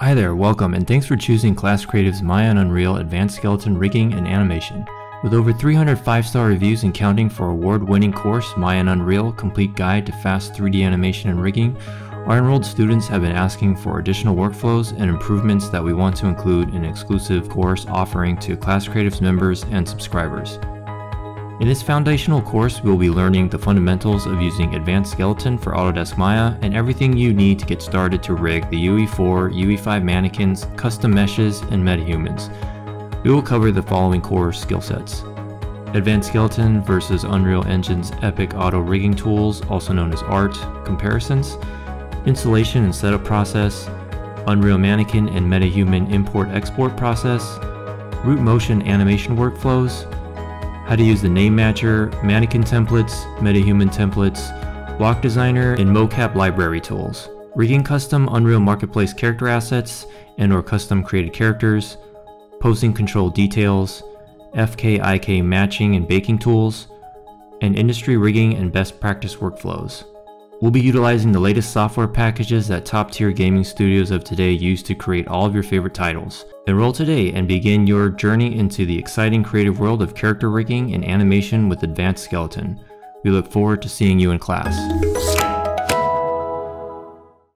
Hi there, welcome, and thanks for choosing Class Creative's Maya Unreal Advanced Skeleton Rigging and Animation. With over 300 5-star reviews and counting for award-winning course Maya and Unreal Complete Guide to Fast 3D Animation and Rigging, our enrolled students have been asking for additional workflows and improvements that we want to include in an exclusive course offering to Class Creative's members and subscribers. In this foundational course, we will be learning the fundamentals of using Advanced Skeleton for Autodesk Maya and everything you need to get started to rig the UE4, UE5 mannequins, custom meshes, and metahumans. We will cover the following core skill sets. Advanced Skeleton versus Unreal Engine's Epic Auto Rigging Tools, also known as ART, comparisons, installation and setup process, Unreal Mannequin and MetaHuman import-export process, root motion animation workflows, how to use the name matcher, mannequin templates, metahuman templates, walk designer, and mocap library tools. Rigging custom Unreal Marketplace character assets and or custom created characters, posing control details, FK-IK matching and baking tools, and industry rigging and best practice workflows. We'll be utilizing the latest software packages that top tier gaming studios of today use to create all of your favorite titles. Enroll today and begin your journey into the exciting creative world of character rigging and animation with Advanced Skeleton. We look forward to seeing you in class.